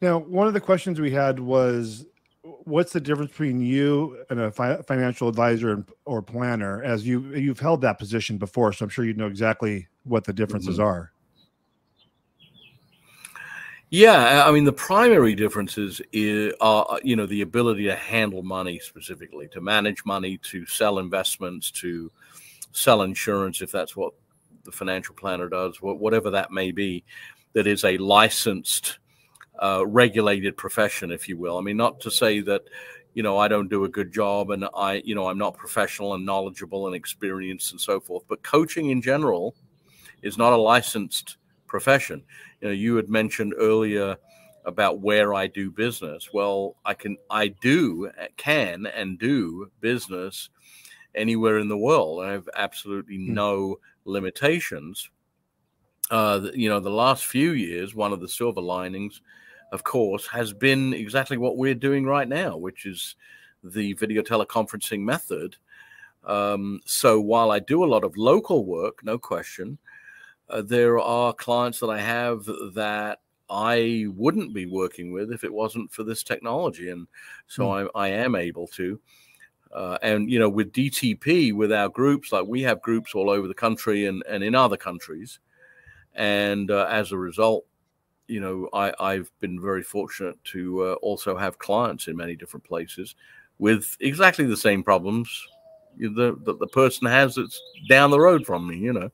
Now, one of the questions we had was what's the difference between you and a fi- financial advisor or planner as you you've held that position before so i'm sure you know exactly what the differences mm-hmm. are yeah i mean the primary differences is, are you know the ability to handle money specifically to manage money to sell investments to sell insurance if that's what the financial planner does whatever that may be that is a licensed uh, regulated profession, if you will. I mean, not to say that you know I don't do a good job and I you know I'm not professional and knowledgeable and experienced and so forth, but coaching in general is not a licensed profession. You know, you had mentioned earlier about where I do business. Well, I can I do can and do business anywhere in the world. I have absolutely hmm. no limitations. Uh, you know, the last few years, one of the silver linings of course, has been exactly what we're doing right now, which is the video teleconferencing method. Um, so while I do a lot of local work, no question, uh, there are clients that I have that I wouldn't be working with if it wasn't for this technology. And so mm. I, I, am able to. Uh, and, you know, with DTP, with our groups, like we have groups all over the country and, and in other countries. And uh, as a result, you know, I, I've been very fortunate to uh, also have clients in many different places with exactly the same problems that the, the person has that's down the road from me, you know.